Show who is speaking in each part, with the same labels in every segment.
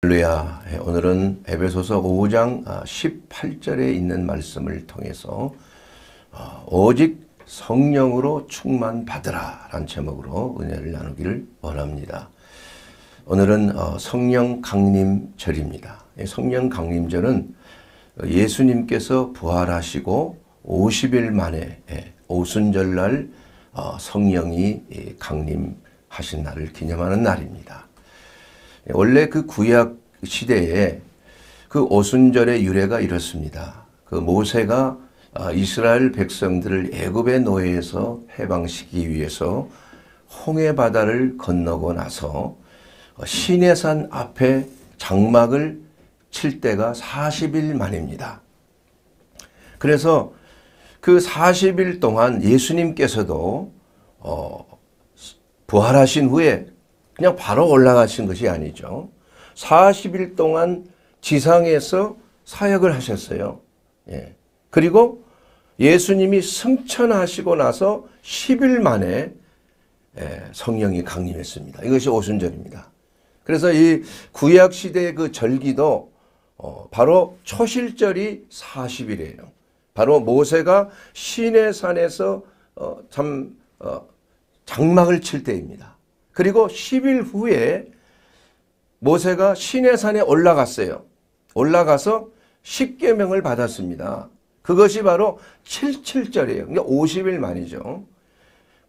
Speaker 1: 할렐루야. 예, 오늘은 에베소서 5장 18절에 있는 말씀을 통해서 어, 오직 성령으로 충만 받으라 라는 제목으로 은혜를 나누기를 원합니다. 오늘은 어, 성령 강림절입니다. 성령 강림절은 예수님께서 부활하시고 50일 만에 예, 오순절날 어, 성령이 강림하신 날을 기념하는 날입니다. 원래 그 구약 시대에 그 오순절의 유래가 이렇습니다. 그 모세가 아, 이스라엘 백성들을 애굽의 노예에서 해방시키기 위해서 홍해 바다를 건너고 나서 시내산 앞에 장막을 칠 때가 40일 만입니다. 그래서 그 40일 동안 예수님께서도 어, 부활하신 후에 그냥 바로 올라가신 것이 아니죠. 40일 동안 지상에서 사역을 하셨어요. 예. 그리고 예수님이 승천하시고 나서 10일 만에 예, 성령이 강림했습니다. 이것이 오순절입니다. 그래서 이 구약 시대의 그 절기도 어, 바로 초실절이 40일이에요. 바로 모세가 시내 산에서 어, 참 어, 장막을 칠 때입니다. 그리고 10일 후에 모세가 시내산에 올라갔어요. 올라가서 10계명을 받았습니다. 그것이 바로 77절이에요. 그러니까 50일 만이죠.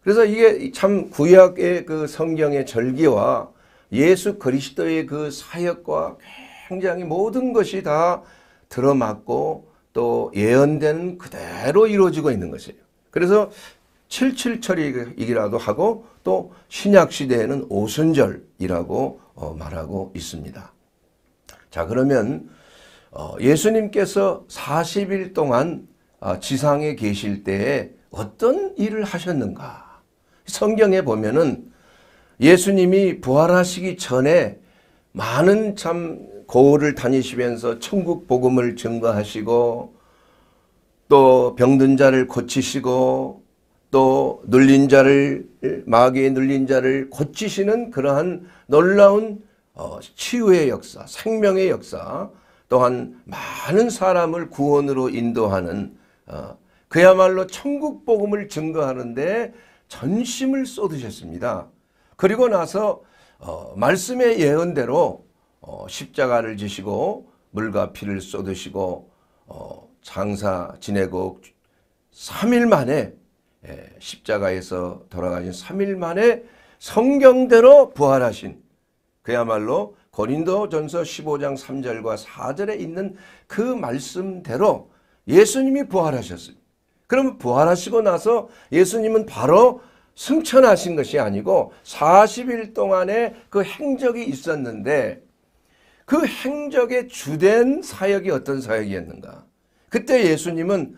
Speaker 1: 그래서 이게 참 구약의 그 성경의 절기와 예수 그리스도의 그 사역과 굉장히 모든 것이 다 들어맞고 또 예언된 그대로 이루어지고 있는 것이에요. 그래서 77철이기라도 하고 또 신약 시대에는 오순절이라고 어, 말하고 있습니다. 자 그러면 어, 예수님께서 40일 동안 어, 지상에 계실 때에 어떤 일을 하셨는가? 성경에 보면은 예수님이 부활하시기 전에 많은 참 고을을 다니시면서 천국 복음을 증거하시고 또 병든 자를 고치시고 또 눌린 자를 마귀에 눌린 자를 고치시는 그러한 놀라운 어, 치유의 역사, 생명의 역사, 또한 많은 사람을 구원으로 인도하는 어, 그야말로 천국 복음을 증거하는데 전심을 쏟으셨습니다. 그리고 나서 어, 말씀의 예언대로 십자가를 지시고 물과 피를 쏟으시고 장사 지내고 3일 만에 예, 십자가에서 돌아가신 3일 만에 성경대로 부활하신 그야말로 고린도 전서 15장 3절과 4절에 있는 그 말씀대로 예수님이 부활하셨습니다. 그러면 부활하시고 나서 예수님은 바로 승천하신 것이 아니고 40일 동안의 그 행적이 있었는데 그 행적의 주된 사역이 어떤 사역이었는가? 그때 예수님은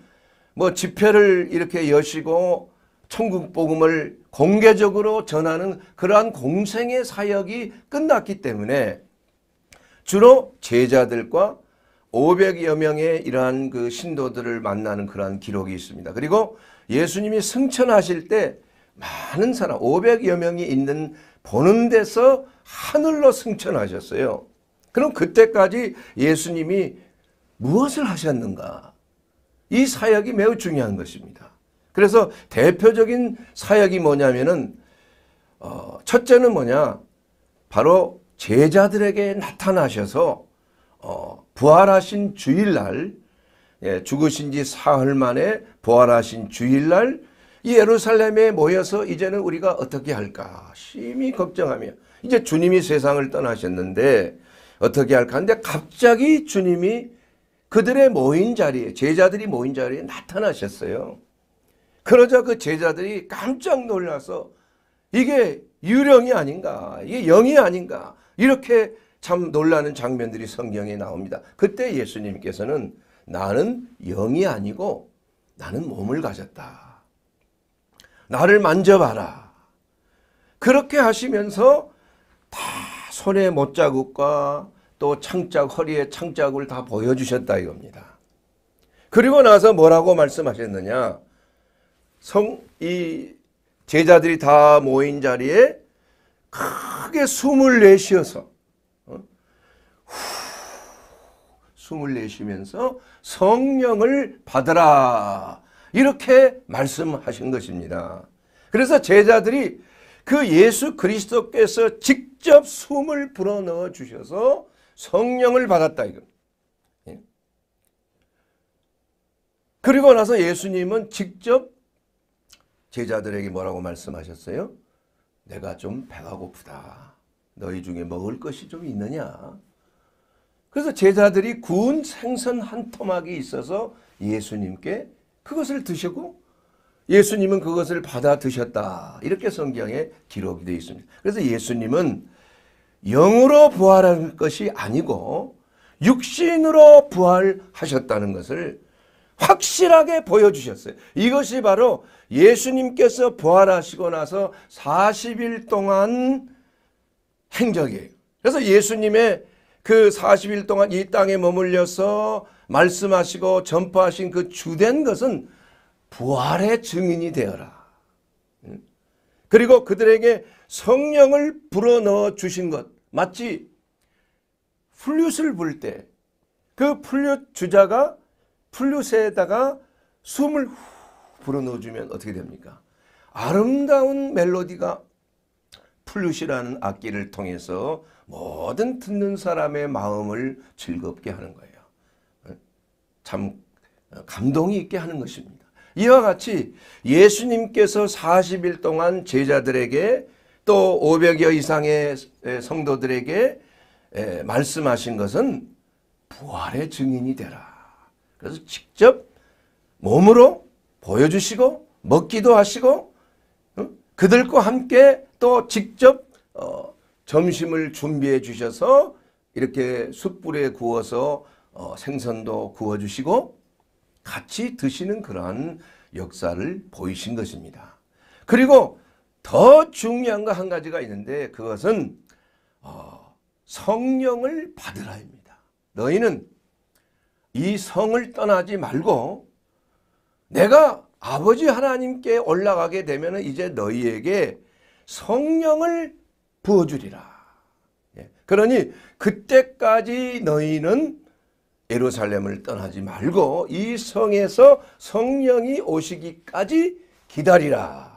Speaker 1: 뭐 집회를 이렇게 여시고 천국 복음을 공개적으로 전하는 그러한 공생의 사역이 끝났기 때문에 주로 제자들과 500여 명의 이러한 그 신도들을 만나는 그러한 기록이 있습니다. 그리고 예수님이 승천하실 때 많은 사람 500여 명이 있는 보는 데서 하늘로 승천하셨어요. 그럼 그때까지 예수님이 무엇을 하셨는가? 이 사역이 매우 중요한 것입니다. 그래서 대표적인 사역이 뭐냐면은 어, 첫째는 뭐냐? 바로 제자들에게 나타나셔서 어, 부활하신 주일날 예, 죽으신 지 사흘 만에 부활하신 주일날 이 예루살렘에 모여서 이제는 우리가 어떻게 할까? 심히 걱정하며. 이제 주님이 세상을 떠나셨는데 어떻게 할까? 근데 갑자기 주님이 그들의 모인 자리에 제자들이 모인 자리에 나타나셨어요. 그러자 그 제자들이 깜짝 놀라서 이게 유령이 아닌가 이게 영이 아닌가 이렇게 참 놀라는 장면들이 성경에 나옵니다. 그때 예수님께서는 나는 영이 아니고 나는 몸을 가졌다. 나를 만져봐라. 그렇게 하시면서 다 손에 못자국과 또 창작 허리에 창작을 다 보여주셨다 이겁니다. 그리고 나서 뭐라고 말씀하셨느냐? 성 이 제자들이 다 모인 자리에 크게 숨을 내쉬어서 어? 숨을 내쉬면서 성령을 받으라. 이렇게 말씀하신 것입니다. 그래서 제자들이 그 예수 그리스도께서 직접 숨을 불어넣어 주셔서 성령을 받았다 이거. 예. 그리고 나서 예수님은 직접 제자들에게 뭐라고 말씀하셨어요? 내가 좀 배가 고프다. 너희 중에 먹을 것이 좀 있느냐? 그래서 제자들이 구운 생선 한 토막이 있어서 예수님께 그것을 드시고 예수님은 그것을 받아 드셨다. 이렇게 성경에 기록이 되어 있습니다. 그래서 예수님은 영으로 부활한 것이 아니고 육신으로 부활하셨다는 것을 확실하게 보여주셨어요. 이것이 바로 예수님께서 부활하시고 나서 40일 동안 행적이에요. 그래서 예수님의 그 40일 동안 이 땅에 머물려서 말씀하시고 전파하신 그 주된 것은 부활의 증인이 되어라. 그리고 그들에게 성령을 불어넣어 주신 것. 마치 플룻을 불 때 그 플룻 주자가 플룻에다가 숨을 후 불어넣어 주면 어떻게 됩니까? 아름다운 멜로디가 플룻이라는 악기를 통해서 모든 듣는 사람의 마음을 즐겁게 하는 거예요. 참 감동이 있게 하는 것입니다. 이와 같이 예수님께서 40일 동안 제자들에게 또 500여 이상의 성도들에게 말씀하신 것은 부활의 증인이 되라. 그래서 직접 몸으로 보여주시고 먹기도 하시고 그들과 함께 또 직접 어, 점심을 준비해 주셔서 이렇게 숯불에 구워서 어, 생선도 구워주시고 같이 드시는 그러한 역사를 보이신 것입니다. 그리고 더 중요한 거 한 가지가 있는데 그것은 어, 성령을 받으라입니다. 너희는 이 성을 떠나지 말고 내가 아버지 하나님께 올라가게 되면 이제 너희에게 성령을 부어주리라. 예. 그러니 그때까지 너희는 예루살렘을 떠나지 말고 이 성에서 성령이 오시기까지 기다리라.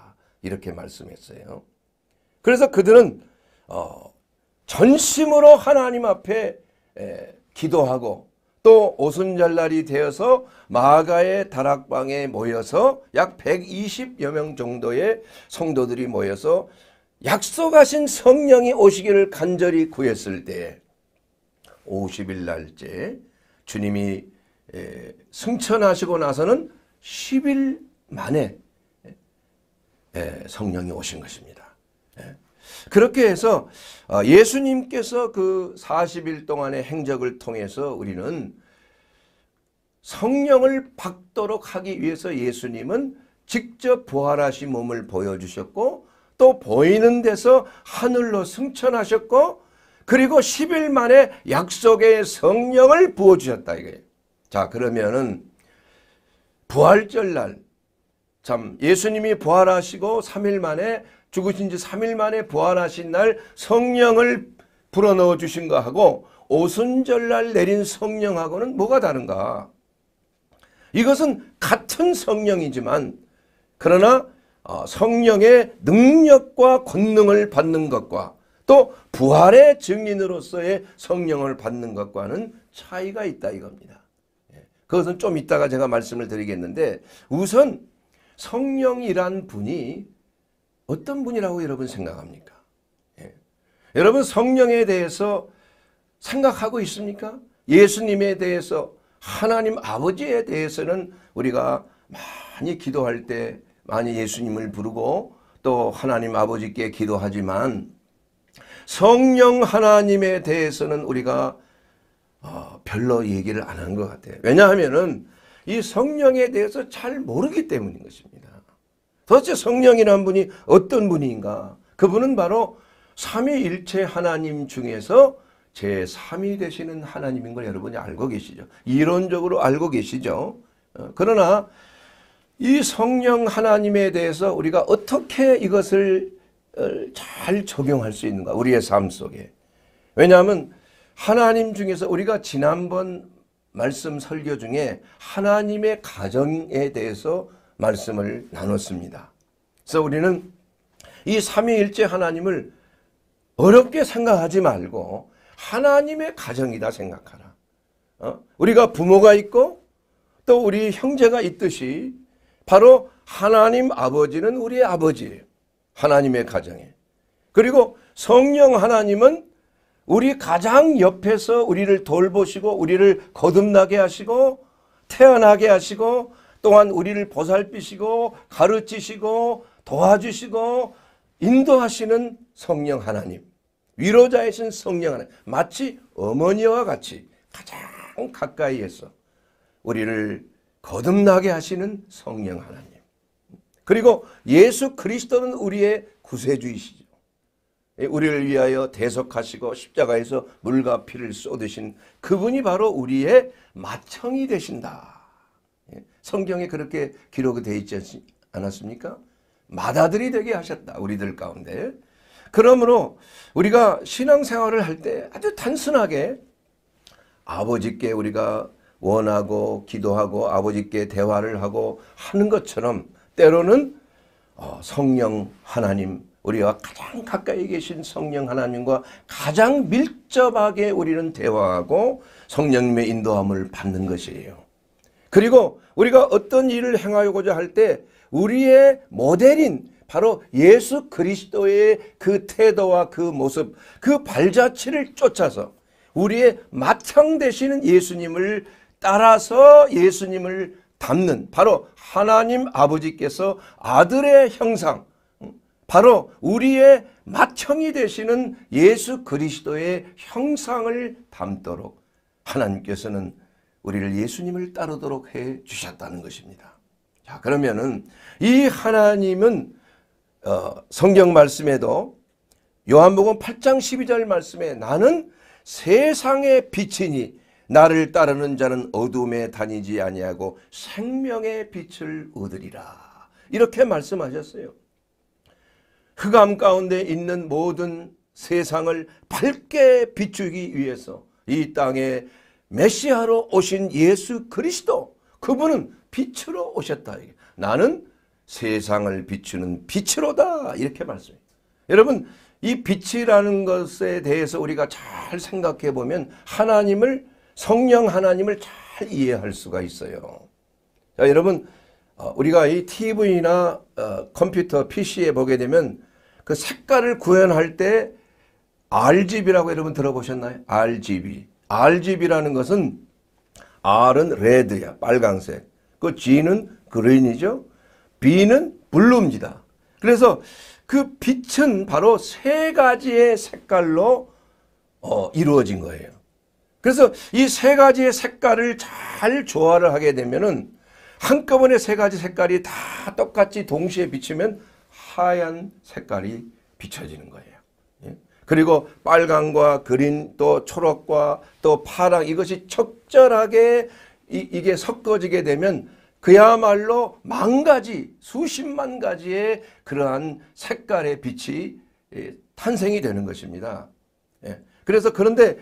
Speaker 1: 이렇게 말씀했어요. 그래서 그들은 어, 전심으로 하나님 앞에 에, 기도하고 또 오순절날이 되어서 마가의 다락방에 모여서 약 120여 명 정도의 성도들이 모여서 약속하신 성령이 오시기를 간절히 구했을 때 50일 날째 주님이 승천하시고 나서는 10일 만에 성령이 오신 것입니다. 그렇게 해서 어, 예수님께서 그 40일 동안의 행적을 통해서 우리는 성령을 받도록 하기 위해서 예수님은 직접 부활하신 몸을 보여주셨고 또 보이는 데서 하늘로 승천하셨고 그리고 10일 만에 약속의 성령을 부어주셨다 이거예요. 자 그러면은 부활절 날 참 예수님이 부활하시고 3일 만에 죽으신 지 3일 만에 부활하신 날 성령을 불어넣어 주신 거하고 오순절날 내린 성령하고는 뭐가 다른가? 이것은 같은 성령이지만 그러나 어, 성령의 능력과 권능을 받는 것과 또 부활의 증인으로서의 성령을 받는 것과는 차이가 있다 이겁니다. 예, 그것은 좀 이따가 제가 말씀을 드리겠는데 우선 성령이란 분이 어떤 분이라고 여러분 생각합니까? 예. 여러분 성령에 대해서 생각하고 있습니까? 예수님에 대해서 하나님 아버지에 대해서는 우리가 많이 기도할 때 많이 예수님을 부르고 또 하나님 아버지께 기도하지만 성령 하나님에 대해서는 우리가 어, 별로 얘기를 안 한 것 같아요. 왜냐하면은 이 성령에 대해서 잘 모르기 때문인 것입니다. 도대체 성령이란 분이 어떤 분인가? 그분은 바로 삼위일체 하나님 중에서 제3위 되시는 하나님인 걸 여러분이 알고 계시죠. 이론적으로 알고 계시죠. 어, 그러나 이 성령 하나님에 대해서 우리가 어떻게 이것을 어, 잘 적용할 수 있는가 우리의 삶 속에 왜냐하면 하나님 중에서 우리가 지난번 말씀 설교 중에 하나님의 가정에 대해서 말씀을 나눴습니다. 그래서 우리는 이 삼위일체 하나님을 어렵게 생각하지 말고 하나님의 가정이다 생각하라. 어? 우리가 부모가 있고 또 우리 형제가 있듯이 바로 하나님 아버지는 우리의 아버지예요. 하나님의 가정에. 그리고 성령 하나님은 우리 가장 옆에서 우리를 돌보시고 우리를 거듭나게 하시고 태어나게 하시고 또한 우리를 보살피시고 가르치시고 도와주시고 인도하시는 성령 하나님. 위로자이신 성령 하나님. 마치 어머니와 같이 가장 가까이에서 우리를 거듭나게 하시는 성령 하나님. 그리고 예수 그리스도는 우리의 구세주이시죠. 우리를 위하여 대속하시고 십자가에서 물과 피를 쏟으신 그분이 바로 우리의 마청이 되신다. 성경에 그렇게 기록이 되어 있지 않았습니까? 맏아들이 되게 하셨다. 우리들 가운데. 그러므로 우리가 신앙생활을 할 때 아주 단순하게 아버지께 우리가 원하고 기도하고 아버지께 대화를 하고 하는 것처럼 때로는 어, 성령 하나님 우리와 가장 가까이 계신 성령 하나님과 가장 밀접하게 우리는 대화하고 성령님의 인도함을 받는 것이에요. 그리고 우리가 어떤 일을 행하고자 할 때 우리의 모델인 바로 예수 그리스도의 그 태도와 그 모습, 그 발자취를 쫓아서 우리의 맏형 되시는 예수님을 따라서 예수님을 담는 바로 하나님 아버지께서 아들의 형상, 바로 우리의 맏형이 되시는 예수 그리스도의 형상을 담도록 하나님께서는 우리를 예수님을 따르도록 해 주셨다는 것입니다. 자, 그러면은 이 하나님은 어, 성경 말씀에도 요한복음 8장 12절 말씀에 나는 세상의 빛이니 나를 따르는 자는 어둠에 다니지 아니하고 생명의 빛을 얻으리라. 이렇게 말씀하셨어요. 흑암 가운데 있는 모든 세상을 밝게 비추기 위해서 이 땅에 메시아로 오신 예수 그리스도 그분은 빛으로 오셨다. 나는 세상을 비추는 빛으로다. 이렇게 말씀해요. 여러분 이 빛이라는 것에 대해서 우리가 잘 생각해 보면 하나님을 성령 하나님을 잘 이해할 수가 있어요. 자, 여러분 어, 우리가 이 TV나 어, 컴퓨터 PC에 보게 되면 그 색깔을 구현할 때 RGB라고 여러분 들어보셨나요? RGB. RGB라는 것은 R은 레드야, 빨강색. 그 G는 그린이죠. B는 블루입니다. 그래서 그 빛은 바로 세 가지의 색깔로 어, 이루어진 거예요. 그래서 이 세 가지의 색깔을 잘 조화를 하게 되면은 한꺼번에 세 가지 색깔이 다 똑같이 동시에 비치면 하얀 색깔이 비춰지는 거예요. 예? 그리고 빨강과 그린 또 초록과 또 파랑 이것이 적절하게 이, 이게 섞어지게 되면 그야말로 만 가지 수십만 가지의 그러한 색깔의 빛이 예, 탄생이 되는 것입니다. 예. 그래서 그런데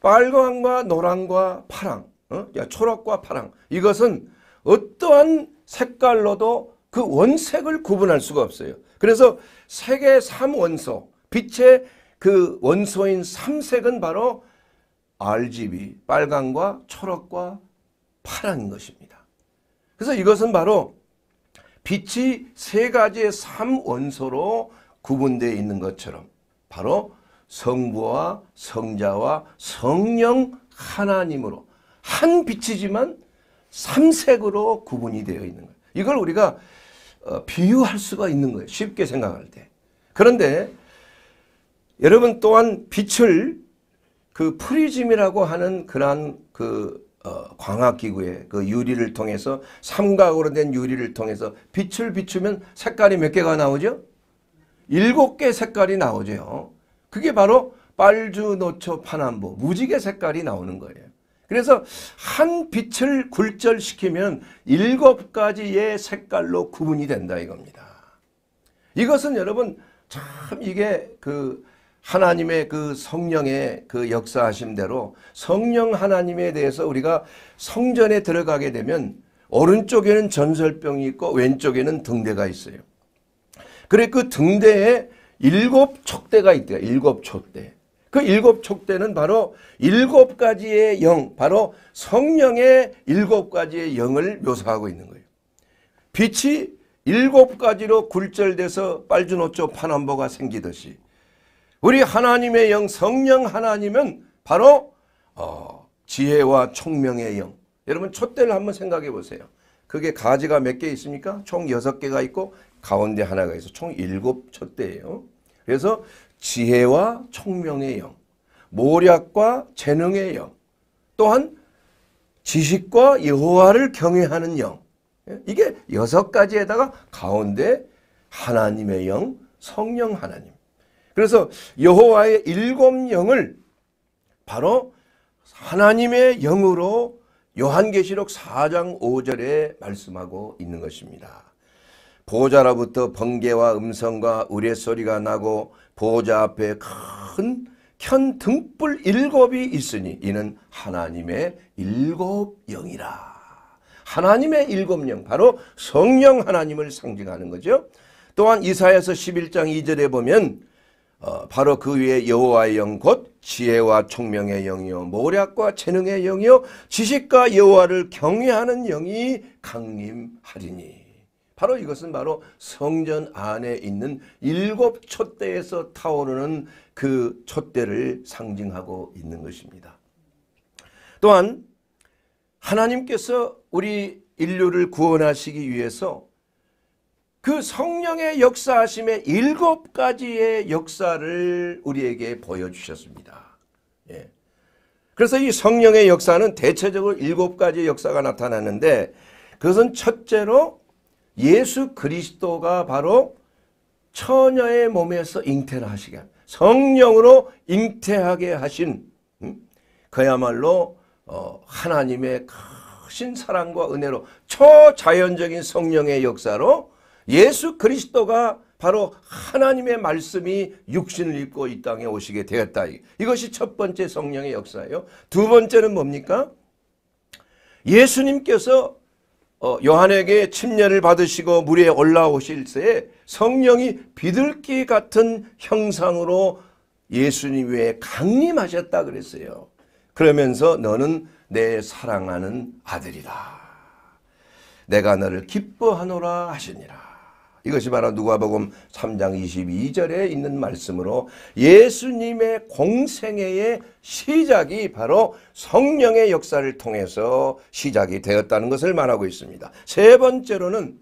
Speaker 1: 빨강과 노랑과 파랑, 어? 초록과 파랑 이것은 어떠한 색깔로도 그 원색을 구분할 수가 없어요. 그래서 색의 삼원소, 빛의 그 원소인 삼색은 바로 RGB, 빨강과 초록과 파란인 것입니다. 그래서 이것은 바로 빛이 세 가지의 삼원소로 구분되어 있는 것처럼 바로 성부와 성자와 성령 하나님으로 한 빛이지만 삼색으로 구분이 되어 있는 거예요. 이걸 우리가 어, 비유할 수가 있는 거예요. 쉽게 생각할 때. 그런데 여러분 또한 빛을 그 프리즘이라고 하는 그러한 그 어, 광학기구의 그 유리를 통해서 삼각으로 된 유리를 통해서 빛을 비추면 색깔이 몇 개가 나오죠? 일곱 개 색깔이 나오죠. 그게 바로 빨주, 노초, 파남보, 무지개 색깔이 나오는 거예요. 그래서 한 빛을 굴절시키면 일곱 가지의 색깔로 구분이 된다 이겁니다. 이것은 여러분 참 이게 그 하나님의 그 성령의 그 역사하심대로 성령 하나님에 대해서 우리가 성전에 들어가게 되면 오른쪽에는 전설병이 있고 왼쪽에는 등대가 있어요. 그래 그 등대에 일곱 촉대가 있대요. 일곱 촉대. 그 일곱 촉대는 바로 일곱 가지의 영, 바로 성령의 일곱 가지의 영을 묘사하고 있는 거예요. 빛이 일곱 가지로 굴절돼서 빨주노초 파남보가 생기듯이 우리 하나님의 영, 성령 하나님은 바로 어, 지혜와 총명의 영. 여러분 촛대를 한번 생각해 보세요. 그게 가지가 몇 개 있습니까? 총 여섯 개가 있고 가운데 하나가 있어. 총 일곱 촛대예요. 그래서 지혜와 총명의 영, 모략과 재능의 영, 또한 지식과 여호와를 경외하는 영. 예? 이게 여섯 가지에다가 가운데 하나님의 영, 성령 하나님. 그래서 여호와의 일곱 영을 바로 하나님의 영으로 요한계시록 4장 5절에 말씀하고 있는 것입니다. 보좌로부터 번개와 음성과 우레소리가 나고 보좌 앞에 큰 현 등불 일곱이 있으니 이는 하나님의 일곱 영이라. 하나님의 일곱 영 바로 성령 하나님을 상징하는 거죠. 또한 이사야서 11장 2절에 보면 어, 바로 그 위에 여호와의 영 곧 지혜와 총명의 영이요 모략과 재능의 영이요 지식과 여호와를 경외하는 영이 강림하리니 바로 이것은 바로 성전 안에 있는 일곱 촛대에서 타오르는 그 촛대를 상징하고 있는 것입니다. 또한 하나님께서 우리 인류를 구원하시기 위해서 그 성령의 역사하심의 일곱 가지의 역사를 우리에게 보여주셨습니다. 예. 그래서 이 성령의 역사는 대체적으로 일곱 가지 역사가 나타나는데 그것은 첫째로 예수 그리스도가 바로 처녀의 몸에서 잉태를 하시게 성령으로 잉태하게 하신 음? 그야말로 어, 하나님의 크신 사랑과 은혜로 초자연적인 성령의 역사로 예수 그리스도가 바로 하나님의 말씀이 육신을 입고 이 땅에 오시게 되었다. 이것이 첫 번째 성령의 역사예요. 두 번째는 뭡니까? 예수님께서 어, 요한에게 침례를 받으시고 물에 올라오실 때 성령이 비둘기 같은 형상으로 예수님 위에 강림하셨다 그랬어요. 그러면서 너는 내 사랑하는 아들이다. 내가 너를 기뻐하노라 하시니라. 이것이 바로 누가복음 3장 22절에 있는 말씀으로 예수님의 공생애의 시작이 바로 성령의 역사를 통해서 시작이 되었다는 것을 말하고 있습니다. 세 번째로는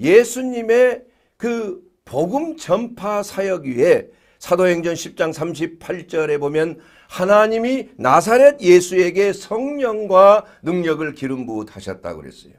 Speaker 1: 예수님의 그 복음 전파 사역 위에 사도행전 10장 38절에 보면 하나님이 나사렛 예수에게 성령과 능력을 기름 부으셨다고 그랬어요.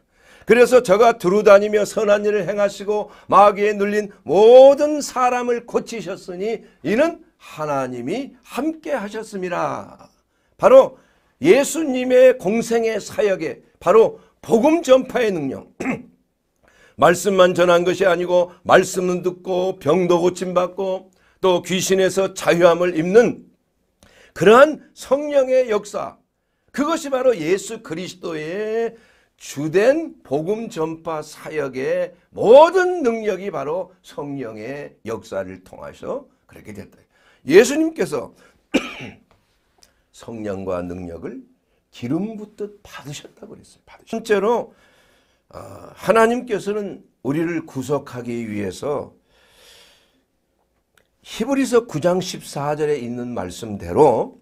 Speaker 1: 그래서 저가 두루다니며 선한 일을 행하시고 마귀에 눌린 모든 사람을 고치셨으니 이는 하나님이 함께 하셨습니다. 바로 예수님의 공생의 사역에 바로 복음 전파의 능력 말씀만 전한 것이 아니고 말씀은 듣고 병도 고침받고 또 귀신에서 자유함을 입는 그러한 성령의 역사 그것이 바로 예수 그리스도의 주된 복음 전파 사역의 모든 능력이 바로 성령의 역사를 통해서 그렇게 됐다. 예수님께서 성령과 능력을 기름 붓듯 받으셨다고 그랬어요. 받으셨. 실제로 어, 하나님께서는 우리를 구속하기 위해서 히브리서 9장 14절에 있는 말씀대로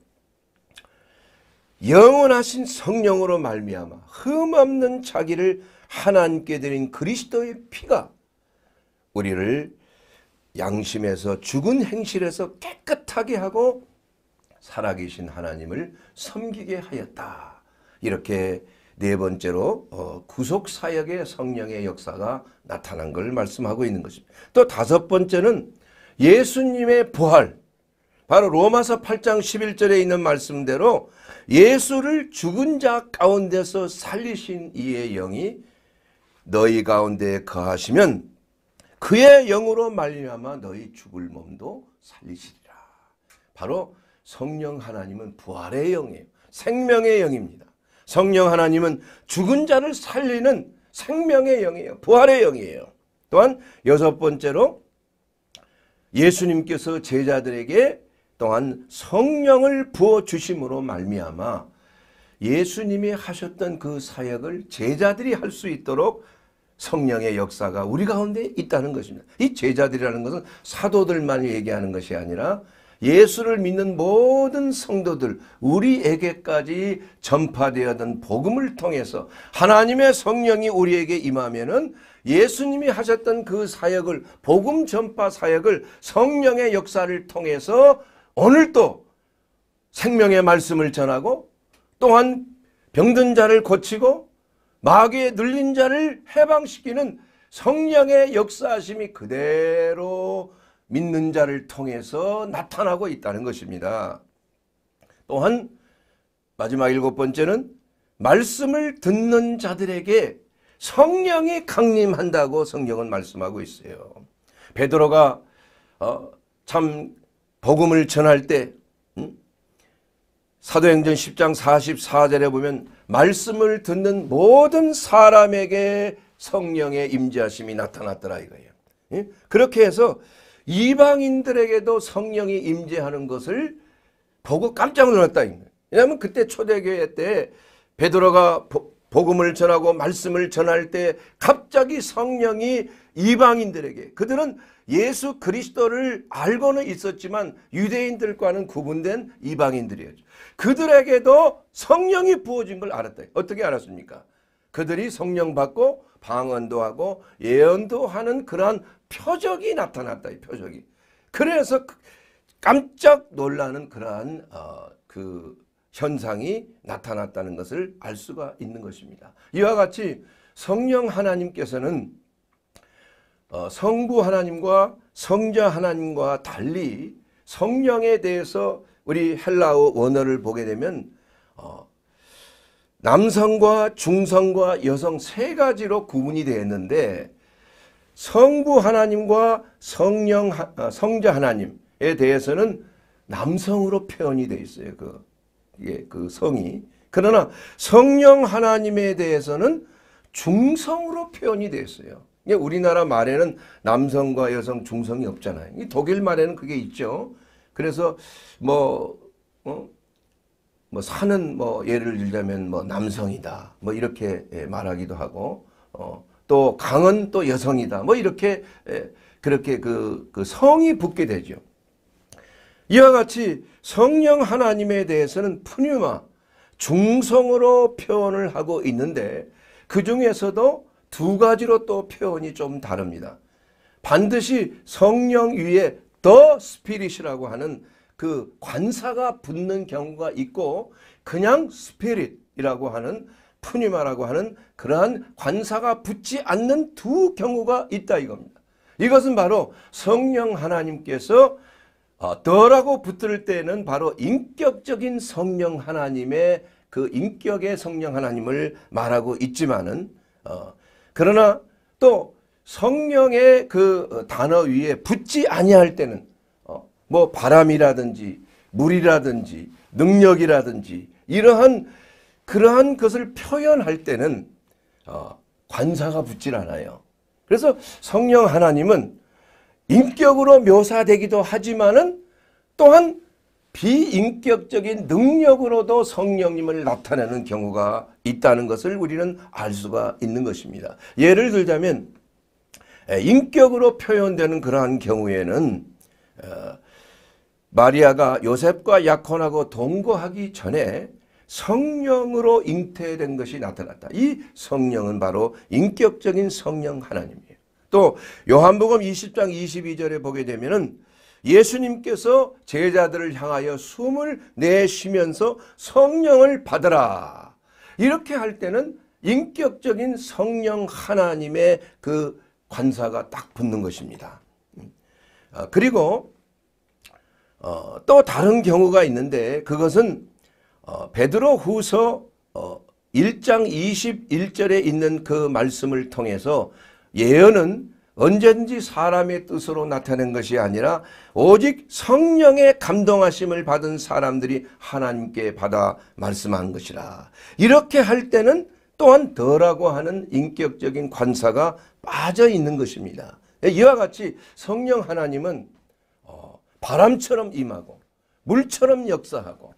Speaker 1: 영원하신 성령으로 말미암아 흠없는 자기를 하나님께 드린 그리스도의 피가 우리를 양심에서 죽은 행실에서 깨끗하게 하고 살아계신 하나님을 섬기게 하였다. 이렇게 네 번째로 어, 구속 사역의 성령의 역사가 나타난 걸 말씀하고 있는 것입니다. 또 다섯 번째는 예수님의 부활, 바로 로마서 8장 11절에 있는 말씀대로 예수를 죽은 자 가운데서 살리신 이의 영이 너희 가운데 거하시면 그의 영으로 말미암아 너희 죽을 몸도 살리시리라. 바로 성령 하나님은 부활의 영이에요. 생명의 영입니다. 성령 하나님은 죽은 자를 살리는 생명의 영이에요. 부활의 영이에요. 또한 여섯 번째로 예수님께서 제자들에게 또한 성령을 부어 주심으로 말미암아 예수님이 하셨던 그 사역을 제자들이 할 수 있도록 성령의 역사가 우리 가운데 있다는 것입니다. 이 제자들이라는 것은 사도들만 얘기하는 것이 아니라 예수를 믿는 모든 성도들 우리에게까지 전파되었던 복음을 통해서 하나님의 성령이 우리에게 임하면은 예수님이 하셨던 그 사역을 복음 전파 사역을 성령의 역사를 통해서 오늘도 생명의 말씀을 전하고 또한 병든 자를 고치고 마귀에 눌린 자를 해방시키는 성령의 역사하심이 그대로 믿는 자를 통해서 나타나고 있다는 것입니다. 또한 마지막 일곱 번째는 말씀을 듣는 자들에게 성령이 강림한다고 성경은 말씀하고 있어요. 베드로가 어, 참 복음을 전할 때 음? 사도행전 10장 44절에 보면 말씀을 듣는 모든 사람에게 성령의 임재하심이 나타났더라 이거예요. 예? 그렇게 해서 이방인들에게도 성령이 임재하는 것을 보고 깜짝 놀랐다. 왜냐하면 그때 초대교회 때 베드로가 복음을 전하고 말씀을 전할 때 갑자기 성령이 이방인들에게 그들은 예수 그리스도를 알고는 있었지만 유대인들과는 구분된 이방인들이었죠. 그들에게도 성령이 부어진 걸 알았다. 어떻게 알았습니까? 그들이 성령 받고 방언도 하고 예언도 하는 그러한 표적이 나타났다. 이 표적이. 그래서 그 깜짝 놀라는 그러한 어, 그 현상이 나타났다는 것을 알 수가 있는 것입니다. 이와 같이 성령 하나님께서는 어, 성부 하나님과 성자 하나님과 달리 성령에 대해서 우리 헬라어 원어를 보게 되면 어, 남성과 중성과 여성 세 가지로 구분이 되어 있는데 성부 하나님과 성령 어, 성자 하나님에 대해서는 남성으로 표현이 되어 있어요. 그, 예, 그 성이. 그러나 성령 하나님에 대해서는 중성으로 표현이 되어 있어요. 우리나라 말에는 남성과 여성 중성이 없잖아요. 독일 말에는 그게 있죠. 그래서 뭐, 어? 뭐 사는 뭐 예를 들자면 뭐 남성이다. 뭐 이렇게 예, 말하기도 하고, 어, 또 강은 또 여성이다. 뭐 이렇게 예, 그렇게 그, 그 성이 붙게 되죠. 이와 같이 성령 하나님에 대해서는 푸뉴마, 중성으로 표현을 하고 있는데 그 중에서도 두 가지로 또 표현이 좀 다릅니다. 반드시 성령 위에 더 스피릿이라고 하는 그 관사가 붙는 경우가 있고 그냥 스피릿이라고 하는 푸니마라고 하는 그러한 관사가 붙지 않는 두 경우가 있다 이겁니다. 이것은 바로 성령 하나님께서 더라고 붙을 때는 바로 인격적인 성령 하나님의 그 인격의 성령 하나님을 말하고 있지만은 어, 그러나 또 성령의 그 단어 위에 붙지 아니할 때는 어, 뭐 바람이라든지 물이라든지 능력이라든지 이러한 그러한 것을 표현할 때는 어, 관사가 붙질 않아요. 그래서 성령 하나님은 인격으로 묘사되기도 하지만은 또한 비인격적인 능력으로도 성령님을 나타내는 경우가 있다는 것을 우리는 알 수가 있는 것입니다. 예를 들자면 인격으로 표현되는 그러한 경우에는 어, 마리아가 요셉과 약혼하고 동거하기 전에 성령으로 잉태된 것이 나타났다. 이 성령은 바로 인격적인 성령 하나님이에요. 또 요한복음 20장 22절에 보게 되면은 예수님께서 제자들을 향하여 숨을 내쉬면서 성령을 받으라. 이렇게 할 때는 인격적인 성령 하나님의 그 관사가 딱 붙는 것입니다. 어, 그리고 어, 또 다른 경우가 있는데 그것은 어, 베드로 후서 1장 21절에 있는 그 말씀을 통해서 예언은 언제든지 사람의 뜻으로 나타낸 것이 아니라 오직 성령의 감동하심을 받은 사람들이 하나님께 받아 말씀한 것이라. 이렇게 할 때는 또한 더라고 하는 인격적인 관사가 빠져 있는 것입니다. 이와 같이 성령 하나님은 어, 바람처럼 임하고 물처럼 역사하고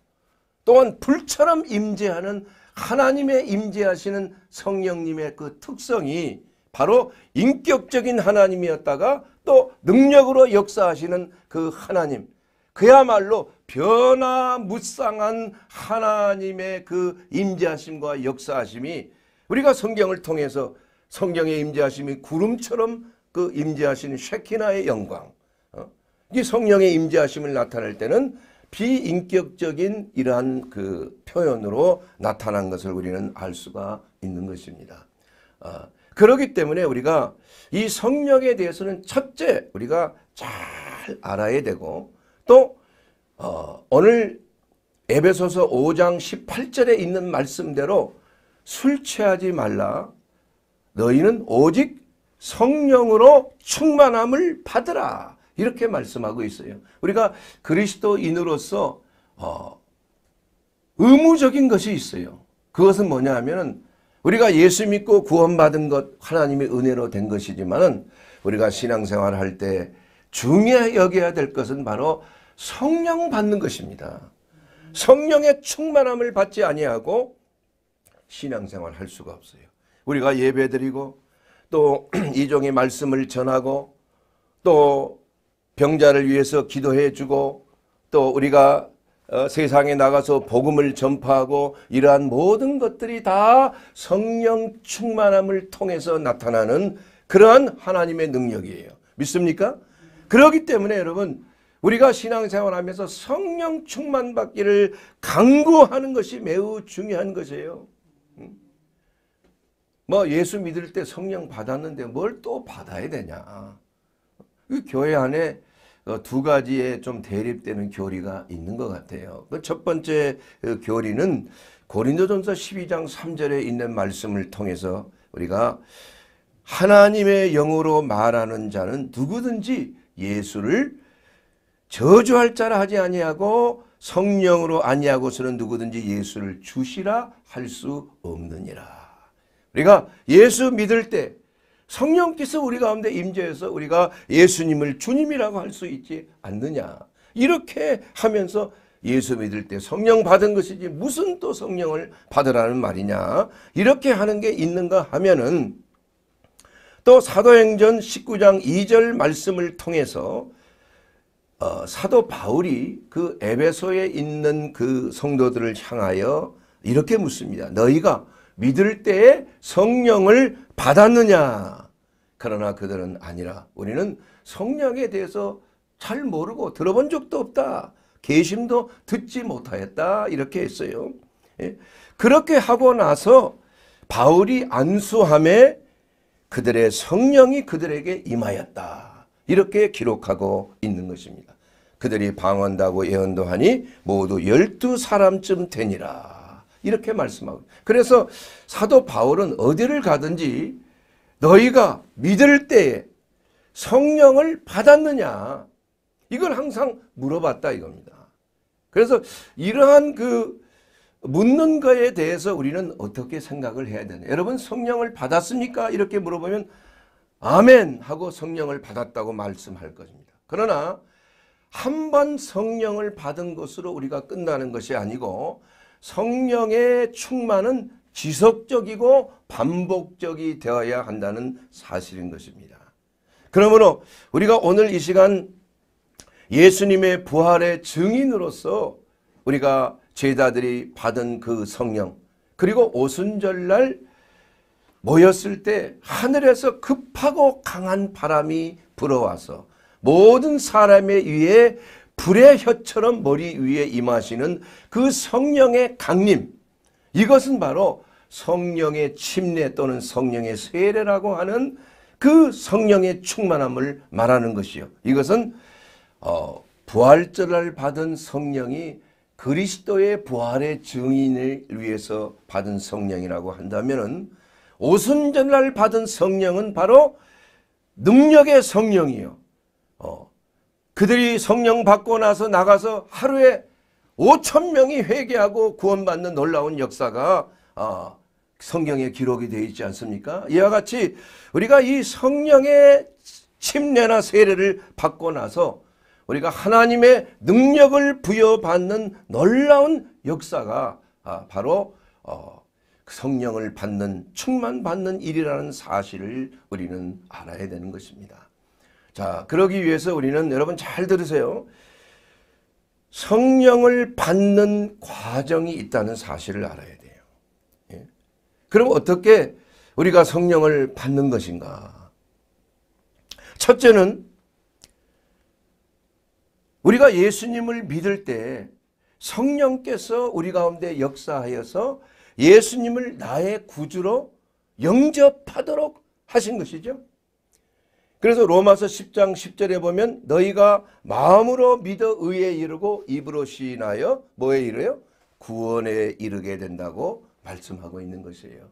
Speaker 1: 또한 불처럼 임재하는 하나님의 임재하시는 성령님의 그 특성이 바로 인격적인 하나님이었다가 또 능력으로 역사하시는 그 하나님 그야말로 변화무쌍한 하나님의 그 임재하심과 역사하심이 우리가 성경을 통해서 성경의 임재하심이 구름처럼 그 임재하시는 쉐키나의 영광 어? 이 성령의 임재하심을 나타낼 때는 비인격적인 이러한 그 표현으로 나타난 것을 우리는 알 수가 있는 것입니다. 어, 그렇기 때문에 우리가 이 성령에 대해서는 첫째 우리가 잘 알아야 되고 또 어, 오늘 에베소서 5장 18절에 있는 말씀대로 술 취하지 말라 너희는 오직 성령으로 충만함을 받으라 이렇게 말씀하고 있어요. 우리가 그리스도인으로서 어, 의무적인 것이 있어요. 그것은 뭐냐 하면 우리가 예수 믿고 구원받은 것 하나님의 은혜로 된 것이지만은 우리가 신앙생활을 할때 중요히 여겨야 될 것은 바로 성령 받는 것입니다. 성령의 충만함을 받지 아니하고 신앙생활 할 수가 없어요. 우리가 예배드리고 또 이종의 말씀을 전하고 또 병자를 위해서 기도해 주고 또 우리가 어, 세상에 나가서 복음을 전파하고 이러한 모든 것들이 다 성령 충만함을 통해서 나타나는 그러한 하나님의 능력이에요. 믿습니까? 그렇기 때문에 여러분 우리가 신앙생활하면서 성령 충만받기를 강구하는 것이 매우 중요한 것이에요. 뭐 예수 믿을 때 성령 받았는데 뭘 또 받아야 되냐. 교회 안에 어, 두 가지의 좀 대립되는 교리가 있는 것 같아요. 그 첫 번째 그 교리는 고린도전서 12장 3절에 있는 말씀을 통해서 우리가 하나님의 영으로 말하는 자는 누구든지 예수를 저주할 자라 하지 아니하고 성령으로 아니하고서는 누구든지 예수를 주시라 할 수 없느니라. 우리가 예수 믿을 때 성령께서 우리 가운데 임재해서 우리가 예수님을 주님이라고 할 수 있지 않느냐. 이렇게 하면서 예수 믿을 때 성령 받은 것이지 무슨 또 성령을 받으라는 말이냐. 이렇게 하는 게 있는가 하면은 또 사도행전 19장 2절 말씀을 통해서 어, 사도 바울이 그 에베소에 있는 그 성도들을 향하여 이렇게 묻습니다. 너희가 믿을 때에 성령을 받았느냐? 그러나 그들은 아니라 우리는 성령에 대해서 잘 모르고 들어본 적도 없다. 계심도 듣지 못하였다. 이렇게 했어요. 예. 그렇게 하고 나서 바울이 안수함에 그들의 성령이 그들에게 임하였다. 이렇게 기록하고 있는 것입니다. 그들이 방언다고 예언도 하니 모두 열두 사람쯤 되니라. 이렇게 말씀하고. 그래서 사도 바울은 어디를 가든지 너희가 믿을 때에 성령을 받았느냐 이걸 항상 물어봤다 이겁니다. 그래서 이러한 그 묻는 거에 대해서 우리는 어떻게 생각을 해야 되나? 여러분 성령을 받았습니까? 이렇게 물어보면 아멘 하고 성령을 받았다고 말씀할 것입니다. 그러나 한 번 성령을 받은 것으로 우리가 끝나는 것이 아니고 성령의 충만은 지속적이고 반복적이 되어야 한다는 사실인 것입니다. 그러므로 우리가 오늘 이 시간 예수님의 부활의 증인으로서 우리가 제자들이 받은 그 성령 그리고 오순절날 모였을 때 하늘에서 급하고 강한 바람이 불어와서 모든 사람의 위에 불의 혀처럼 머리 위에 임하시는 그 성령의 강림 이것은 바로 성령의 침례 또는 성령의 세례라고 하는 그 성령의 충만함을 말하는 것이요. 이것은 어, 부활절을 받은 성령이 그리스도의 부활의 증인을 위해서 받은 성령이라고 한다면 오순절날 받은 성령은 바로 능력의 성령이요. 어, 그들이 성령 받고 나서 나가서 하루에 5천 명이 회개하고 구원받는 놀라운 역사가 어, 성경에 기록이 되어 있지 않습니까? 이와 같이 우리가 이 성령의 침례나 세례를 받고 나서 우리가 하나님의 능력을 부여받는 놀라운 역사가 아, 바로 어, 성령을 받는 충만받는 일이라는 사실을 우리는 알아야 되는 것입니다. 자, 그러기 위해서 우리는 여러분 잘 들으세요. 성령을 받는 과정이 있다는 사실을 알아야 돼요. 예? 그럼 어떻게 우리가 성령을 받는 것인가? 첫째는 우리가 예수님을 믿을 때 성령께서 우리 가운데 역사하여서 예수님을 나의 구주로 영접하도록 하신 것이죠. 그래서 로마서 10장 10절에 보면 너희가 마음으로 믿어 의에 이르고 입으로 시인하여 뭐에 이르요? 구원에 이르게 된다고 말씀하고 있는 것이에요.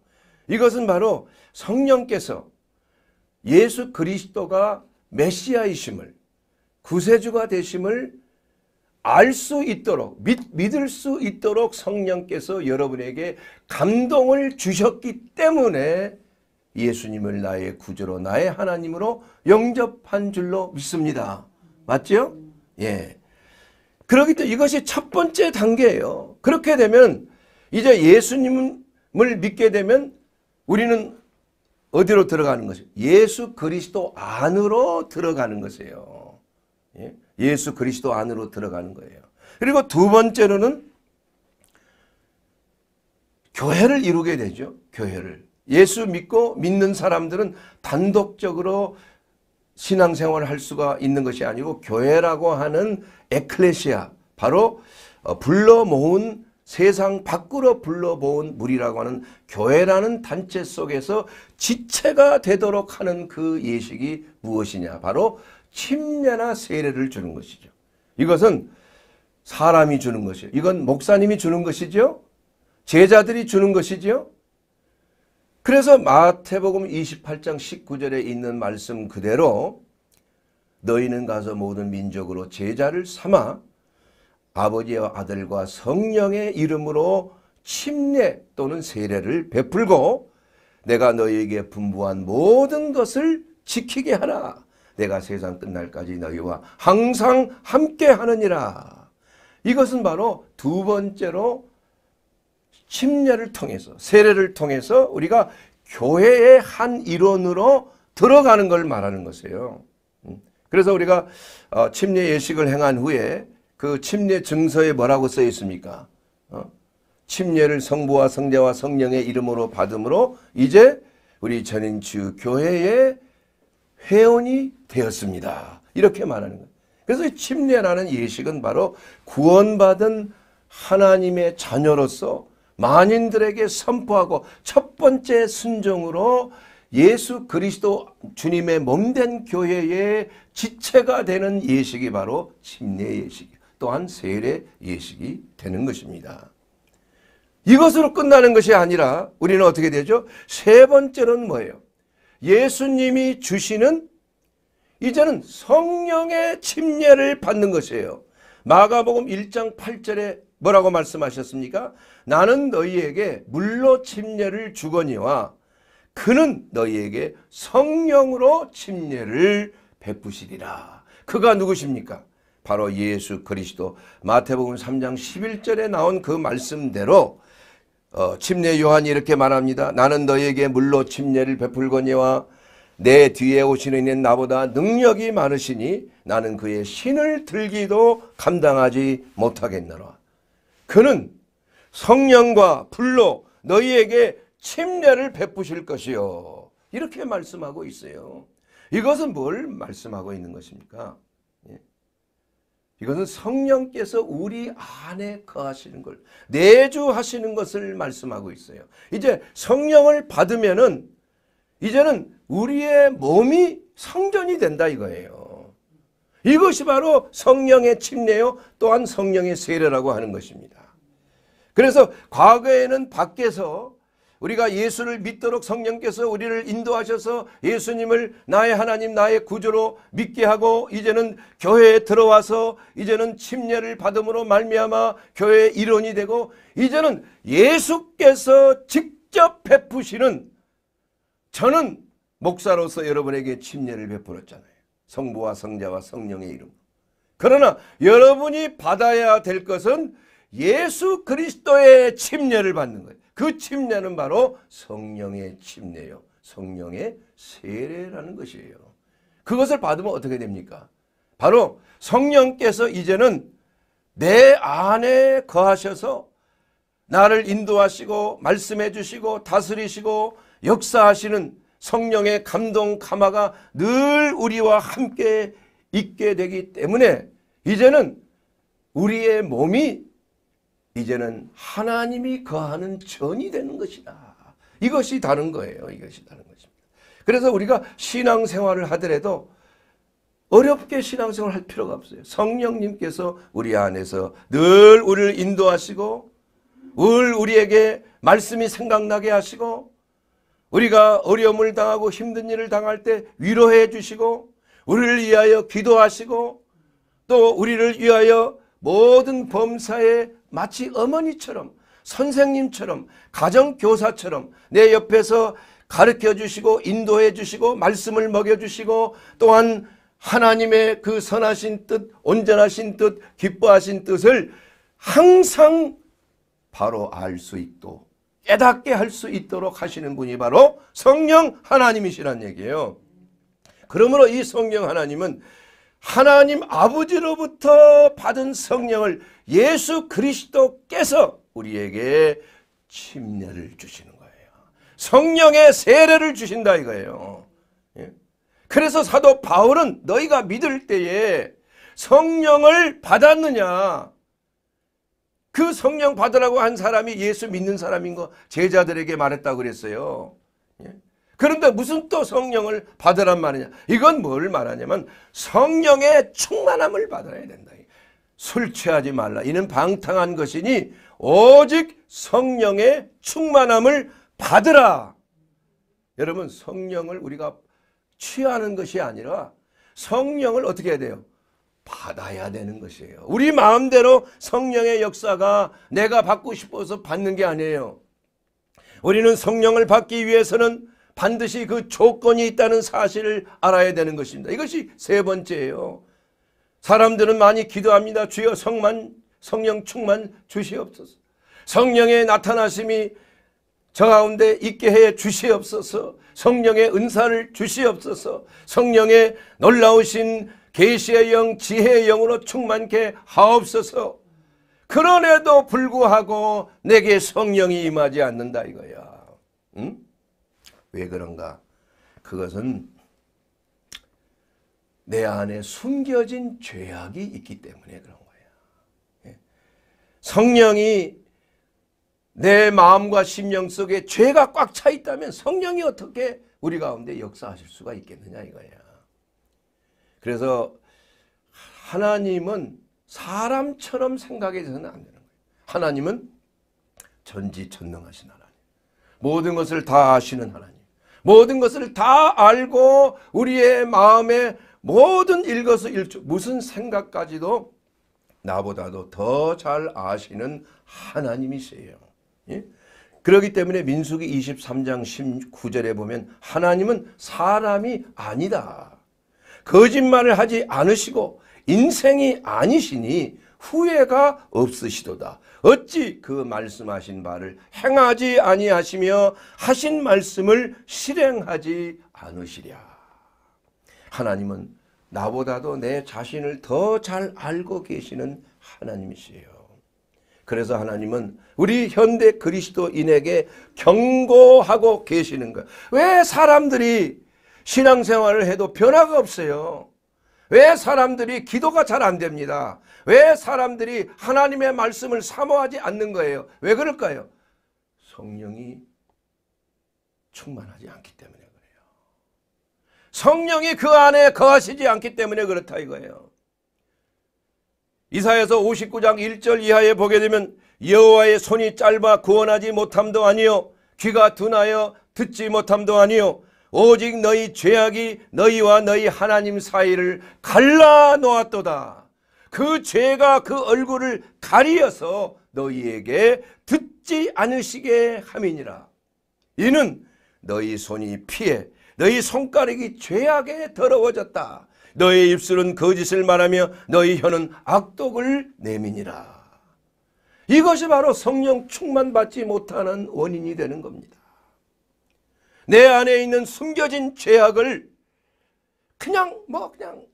Speaker 1: 이것은 바로 성령께서 예수 그리스도가 메시아이심을 구세주가 되심을 알 수 있도록 믿, 믿을 수 있도록 성령께서 여러분에게 감동을 주셨기 때문에 예수님을 나의 구주로 나의 하나님으로 영접한 줄로 믿습니다. 맞죠? 예. 그렇기 때문에 이것이 첫 번째 단계예요. 그렇게 되면 이제 예수님을 믿게 되면 우리는 어디로 들어가는 것이 예수 그리스도 안으로 들어가는 것이에요. 예? 예수 그리스도 안으로 들어가는 거예요. 그리고 두 번째로는 교회를 이루게 되죠. 교회를. 예수 믿고 믿는 사람들은 단독적으로 신앙생활을 할 수가 있는 것이 아니고 교회라고 하는 에클레시아 바로 어, 불러 모은 세상 밖으로 불러 모은 무리라고 하는 교회라는 단체 속에서 지체가 되도록 하는 그 예식이 무엇이냐 바로 침례나 세례를 주는 것이죠. 이것은 사람이 주는 것이에요. 이건 목사님이 주는 것이죠. 제자들이 주는 것이죠. 그래서 마태복음 28장 19절에 있는 말씀 그대로 너희는 가서 모든 민족으로 제자를 삼아 아버지와 아들과 성령의 이름으로 침례 또는 세례를 베풀고 내가 너희에게 분부한 모든 것을 지키게 하라. 내가 세상 끝날까지 너희와 항상 함께 하느니라. 이것은 바로 두 번째로 침례를 통해서 세례를 통해서 우리가 교회의 한 일원으로 들어가는 걸 말하는 것이에요. 음. 그래서 우리가 어, 침례 예식을 행한 후에 그 침례 증서에 뭐라고 써 있습니까? 어? 침례를 성부와 성자와 성령의 이름으로 받음으로 이제 우리 전인주 교회의 회원이 되었습니다. 이렇게 말하는 거예요. 그래서 침례라는 예식은 바로 구원받은 하나님의 자녀로서 만인들에게 선포하고 첫 번째 순종으로 예수 그리스도 주님의 몸된 교회의 지체가 되는 예식이 바로 침례 예식 또한 세례 예식이 되는 것입니다. 이것으로 끝나는 것이 아니라 우리는 어떻게 되죠? 세 번째는 뭐예요? 예수님이 주시는 이제는 성령의 침례를 받는 것이에요. 마가복음 1장 8절에 뭐라고 말씀하셨습니까? 나는 너희에게 물로 침례를 주거니와 그는 너희에게 성령으로 침례를 베푸시리라. 그가 누구십니까? 바로 예수 그리스도 마태복음 3장 11절에 나온 그 말씀대로 어, 침례 요한이 이렇게 말합니다. 나는 너희에게 물로 침례를 베풀거니와 내 뒤에 오시는 이는 나보다 능력이 많으시니 나는 그의 신을 들기도 감당하지 못하겠노라. 그는 성령과 불로 너희에게 침례를 베푸실 것이요. 이렇게 말씀하고 있어요. 이것은 뭘 말씀하고 있는 것입니까? 예. 이것은 성령께서 우리 안에 거하시는 걸 내주하시는 것을 말씀하고 있어요. 이제 성령을 받으면은 이제는 우리의 몸이 성전이 된다 이거예요. 이것이 바로 성령의 침례요 또한 성령의 세례라고 하는 것입니다. 그래서 과거에는 밖에서 우리가 예수를 믿도록 성령께서 우리를 인도하셔서 예수님을 나의 하나님 나의 구주로 믿게 하고 이제는 교회에 들어와서 이제는 침례를 받음으로 말미암아 교회의 일원이 되고 이제는 예수께서 직접 베푸시는 저는 목사로서 여러분에게 침례를 베풀었잖아요. 성부와 성자와 성령의 이름. 그러나 여러분이 받아야 될 것은 예수 그리스도의 침례를 받는 거예요. 그 침례는 바로 성령의 침례요. 성령의 세례라는 것이에요. 그것을 받으면 어떻게 됩니까? 바로 성령께서 이제는 내 안에 거하셔서 나를 인도하시고 말씀해 주시고 다스리시고 역사하시는 성령의 감동 감화가 늘 우리와 함께 있게 되기 때문에 이제는 우리의 몸이 이제는 하나님이 거하는 전이 되는 것이다. 이것이 다른 거예요. 이것이 다른 것입니다. 그래서 우리가 신앙생활을 하더라도 어렵게 신앙생활 할 필요가 없어요. 성령님께서 우리 안에서 늘 우리를 인도하시고 늘 우리에게 말씀이 생각나게 하시고 우리가 어려움을 당하고 힘든 일을 당할 때 위로해 주시고 우리를 위하여 기도하시고 또 우리를 위하여 모든 범사에 마치 어머니처럼 선생님처럼 가정교사처럼 내 옆에서 가르쳐 주시고 인도해 주시고 말씀을 먹여 주시고 또한 하나님의 그 선하신 뜻, 온전하신 뜻, 기뻐하신 뜻을 항상 바로 알 수 있도록 깨닫게 할 수 있도록 하시는 분이 바로 성령 하나님이시란 얘기예요. 그러므로 이 성령 하나님은 하나님 아버지로부터 받은 성령을 예수 그리스도께서 우리에게 침례를 주시는 거예요. 성령의 세례를 주신다 이거예요. 예? 그래서 사도 바울은 너희가 믿을 때에 성령을 받았느냐 그 성령 받으라고 한 사람이 예수 믿는 사람인 거 제자들에게 말했다고 그랬어요. 예? 그런데 무슨 또 성령을 받으란 말이냐? 이건 뭘 말하냐면 성령의 충만함을 받아야 된다. 술 취하지 말라. 이는 방탕한 것이니 오직 성령의 충만함을 받으라. 여러분 성령을 우리가 취하는 것이 아니라 성령을 어떻게 해야 돼요? 받아야 되는 것이에요. 우리 마음대로 성령의 역사가 내가 받고 싶어서 받는 게 아니에요. 우리는 성령을 받기 위해서는 반드시 그 조건이 있다는 사실을 알아야 되는 것입니다. 이것이 세 번째예요. 사람들은 많이 기도합니다. 주여 성만 성령 충만 주시옵소서. 성령의 나타나심이 저 가운데 있게 해 주시옵소서. 성령의 은사를 주시옵소서. 성령의 놀라우신 계시의 영, 지혜의 영으로 충만케 하옵소서. 그런에도 불구하고 내게 성령이 임하지 않는다 이거야. 응? 왜 그런가? 그것은 내 안에 숨겨진 죄악이 있기 때문에 그런 거예요. 예. 성령이 내 마음과 심령 속에 죄가 꽉 차 있다면 성령이 어떻게 우리 가운데 역사하실 수가 있겠느냐 이거야. 그래서 하나님은 사람처럼 생각해서는 안 되는 거예요. 하나님은 전지전능하신 하나님. 모든 것을 다 아시는 하나님. 모든 것을 다 알고 우리의 마음에 모든 일거수일투 무슨 생각까지도 나보다도 더 잘 아시는 하나님이세요. 예? 그렇기 때문에 민수기 23장 19절에 보면 하나님은 사람이 아니다. 거짓말을 하지 않으시고 인생이 아니시니 후회가 없으시도다. 어찌 그 말씀하신 바를 행하지 아니하시며 하신 말씀을 실행하지 않으시랴. 하나님은 나보다도 내 자신을 더 잘 알고 계시는 하나님이시에요. 그래서 하나님은 우리 현대 그리스도인에게 경고하고 계시는 거예요. 왜 사람들이 신앙생활을 해도 변화가 없어요. 왜 사람들이 기도가 잘 안 됩니다. 왜 사람들이 하나님의 말씀을 사모하지 않는 거예요. 왜 그럴까요? 성령이 충만하지 않기 때문에 그래요. 성령이 그 안에 거하시지 않기 때문에 그렇다 이거예요. 이사에서 59장 1절 이하에 보게 되면 여호와의 손이 짧아 구원하지 못함도 아니요 귀가 둔하여 듣지 못함도 아니요 오직 너희 죄악이 너희와 너희 하나님 사이를 갈라 놓았도다. 그 죄가 그 얼굴을 가리어서 너희에게 듣지 않으시게 함이니라. 이는 너희 손이 피해 너희 손가락이 죄악에 더러워졌다. 너희 입술은 거짓을 말하며 너희 혀는 악독을 내미니라. 이것이 바로 성령 충만받지 못하는 원인이 되는 겁니다. 내 안에 있는 숨겨진 죄악을 그냥 뭐 그냥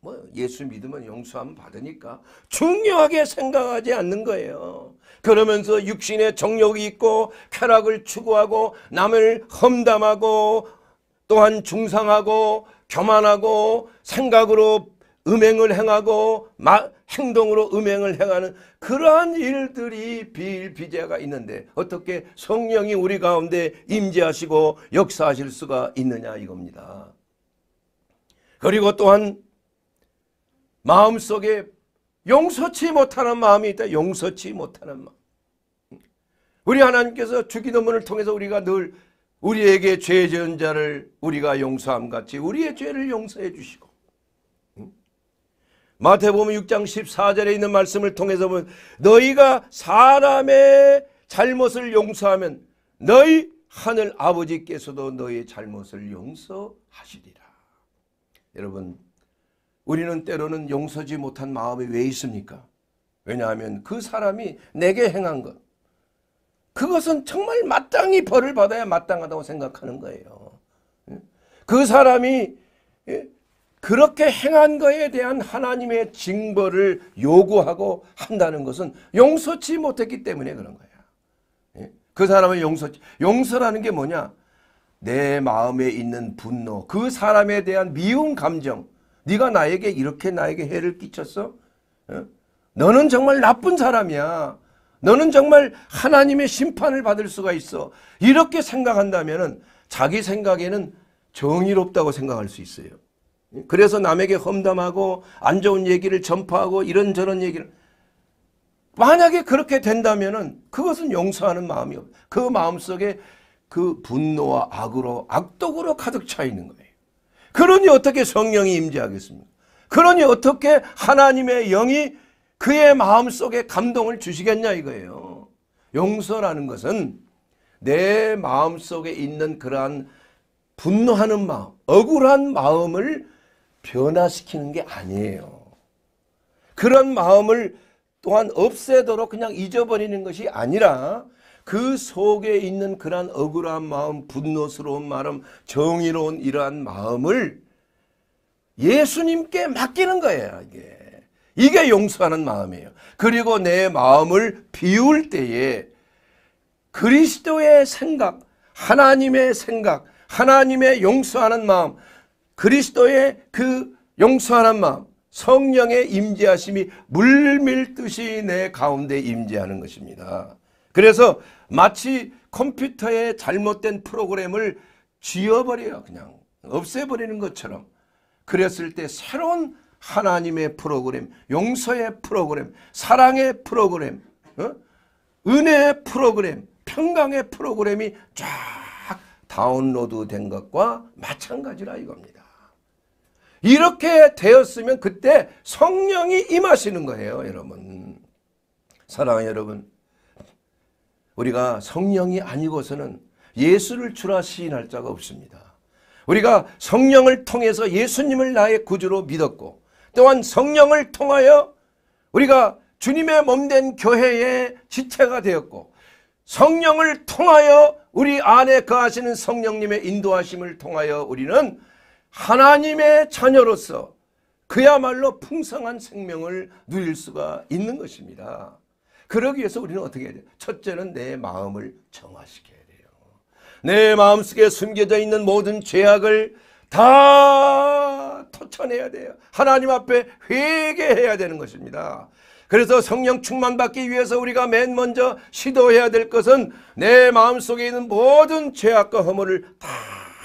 Speaker 1: 뭐 예수 믿으면 용서함 받으니까 중요하게 생각하지 않는 거예요. 그러면서 육신의 정욕이 있고 쾌락을 추구하고 남을 험담하고 또한 중상하고 교만하고 생각으로 음행을 행하고 마, 행동으로 음행을 행하는 그러한 일들이 비일비재가 있는데 어떻게 성령이 우리 가운데 임재하시고 역사하실 수가 있느냐 이겁니다. 그리고 또한 마음속에 용서치 못하는 마음이 있다. 용서치 못하는 마음. 우리 하나님께서 주기도문을 통해서 우리가 늘 우리에게 죄 지은 자를 우리가 용서함 같이 우리의 죄를 용서해 주시고 마태복음 6장 14절에 있는 말씀을 통해서 보면 너희가 사람의 잘못을 용서하면 너희 하늘 아버지께서도 너희 잘못을 용서하시리라. 여러분 우리는 때로는 용서지 못한 마음이 왜 있습니까? 왜냐하면 그 사람이 내게 행한 것 그것은 정말 마땅히 벌을 받아야 마땅하다고 생각하는 거예요. 그 사람이 그렇게 행한 것에 대한 하나님의 징벌을 요구하고 한다는 것은 용서치 못했기 때문에 그런 거야. 그 사람을 용서, 용서라는 게 뭐냐? 내 마음에 있는 분노, 그 사람에 대한 미운 감정, 네가 나에게 이렇게 나에게 해를 끼쳤어? 너는 정말 나쁜 사람이야. 너는 정말 하나님의 심판을 받을 수가 있어. 이렇게 생각한다면 자기 생각에는 정의롭다고 생각할 수 있어요. 그래서 남에게 험담하고 안 좋은 얘기를 전파하고 이런저런 얘기를 만약에 그렇게 된다면 그것은 용서하는 마음이 없. 그 마음속에 그 분노와 악으로 악독으로 가득 차 있는 거예요. 그러니 어떻게 성령이 임재하겠습니까? 그러니 어떻게 하나님의 영이 그의 마음속에 감동을 주시겠냐 이거예요. 용서라는 것은 내 마음속에 있는 그러한 분노하는 마음, 억울한 마음을 변화시키는 게 아니에요. 그런 마음을 또한 없애도록 그냥 잊어버리는 것이 아니라 그 속에 있는 그러한 억울한 마음, 분노스러운 마음, 정의로운 이러한 마음을 예수님께 맡기는 거예요, 이게. 이게 용서하는 마음이에요. 그리고 내 마음을 비울 때에 그리스도의 생각, 하나님의 생각, 하나님의 용서하는 마음, 그리스도의 그 용서하는 마음, 성령의 임재하심이 물밀듯이 내 가운데 임재하는 것입니다. 그래서 마치 컴퓨터의 잘못된 프로그램을 지워버려요. 그냥 없애버리는 것처럼. 그랬을 때 새로운 하나님의 프로그램, 용서의 프로그램, 사랑의 프로그램, 어? 은혜의 프로그램, 평강의 프로그램이 쫙 다운로드 된 것과 마찬가지라 이겁니다. 이렇게 되었으면 그때 성령이 임하시는 거예요, 여러분. 사랑하는 여러분. 우리가 성령이 아니고서는 예수를 주라 시인할 자가 없습니다. 우리가 성령을 통해서 예수님을 나의 구주로 믿었고 또한 성령을 통하여 우리가 주님의 몸된 교회의 지체가 되었고 성령을 통하여 우리 안에 거하시는 성령님의 인도하심을 통하여 우리는 하나님의 자녀로서 그야말로 풍성한 생명을 누릴 수가 있는 것입니다. 그러기 위해서 우리는 어떻게 해야 돼요? 첫째는 내 마음을 정화시켜야 돼요. 내 마음속에 숨겨져 있는 모든 죄악을 다 터쳐내야 돼요. 하나님 앞에 회개해야 되는 것입니다. 그래서 성령 충만받기 위해서 우리가 맨 먼저 시도해야 될 것은 내 마음속에 있는 모든 죄악과 허물을 다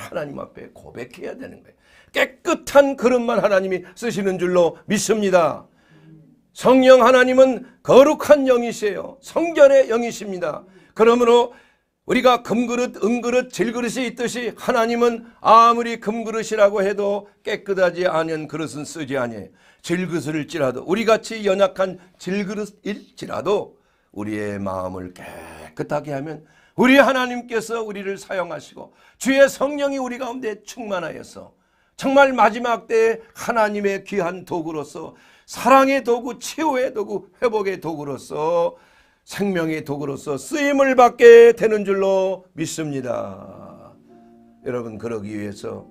Speaker 1: 하나님 앞에 고백해야 되는 거예요. 깨끗한 그릇만 하나님이 쓰시는 줄로 믿습니다. 성령 하나님은 거룩한 영이세요. 성결의 영이십니다. 그러므로 우리가 금그릇, 은그릇, 질그릇이 있듯이 하나님은 아무리 금그릇이라고 해도 깨끗하지 않은 그릇은 쓰지 아니해요. 질그릇일지라도 우리같이 연약한 질그릇일지라도 우리의 마음을 깨끗하게 하면 우리 하나님께서 우리를 사용하시고 주의 성령이 우리 가운데 충만하여서 정말 마지막 때에 하나님의 귀한 도구로서 사랑의 도구, 치유의 도구, 회복의 도구로서 생명의 도구로서 쓰임을 받게 되는 줄로 믿습니다. 여러분 그러기 위해서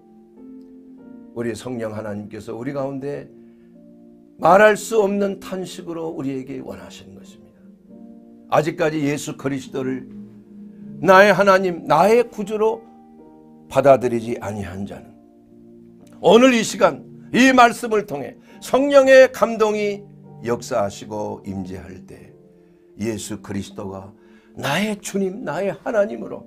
Speaker 1: 우리 성령 하나님께서 우리 가운데 말할 수 없는 탄식으로 우리에게 원하시는 것입니다. 아직까지 예수 그리스도를 나의 하나님, 나의 구주로 받아들이지 아니한 자는 오늘 이 시간 이 말씀을 통해 성령의 감동이 역사하시고 임재할 때 예수 그리스도가 나의 주님, 나의 하나님으로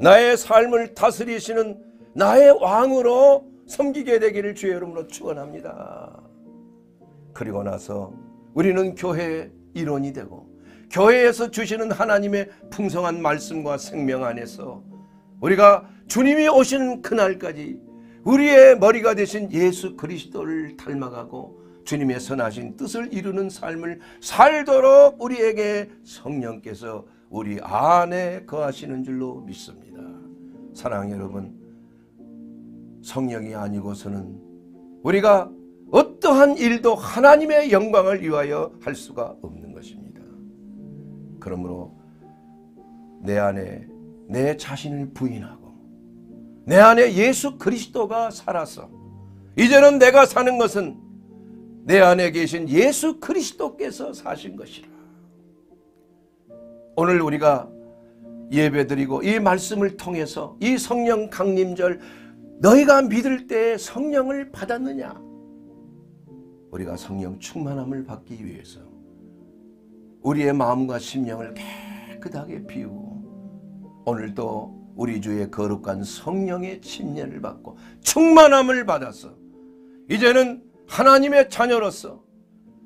Speaker 1: 나의 삶을 다스리시는 나의 왕으로 섬기게 되기를 주의 이름으로 축원합니다. 그리고 나서 우리는 교회의 일원이 되고 교회에서 주시는 하나님의 풍성한 말씀과 생명 안에서 우리가 주님이 오시는 그날까지 우리의 머리가 되신 예수 그리스도를 닮아가고 주님의 선하신 뜻을 이루는 삶을 살도록 우리에게 성령께서 우리 안에 거하시는 줄로 믿습니다. 사랑 여러분, 성령이 아니고서는 우리가 어떠한 일도 하나님의 영광을 위하여 할 수가 없는 것입니다. 그러므로 내 안에 내 자신을 부인하고 내 안에 예수 그리스도가 살아서 이제는 내가 사는 것은 내 안에 계신 예수 그리스도께서 사신 것이라. 오늘 우리가 예배드리고 이 말씀을 통해서 이 성령 강림절 너희가 믿을 때 성령을 받았느냐? 우리가 성령 충만함을 받기 위해서 우리의 마음과 심령을 깨끗하게 비우고 오늘도 우리 주의 거룩한 성령의 침례를 받고 충만함을 받아서 이제는 하나님의 자녀로서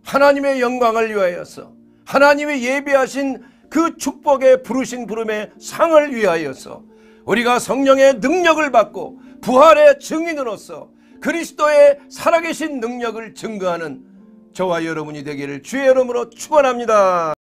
Speaker 1: 하나님의 영광을 위하여서 하나님의 예비하신 그 축복의 부르신 부름의 상을 위하여서 우리가 성령의 능력을 받고 부활의 증인으로서 그리스도의 살아계신 능력을 증거하는 저와 여러분이 되기를 주의 이름으로 축원합니다.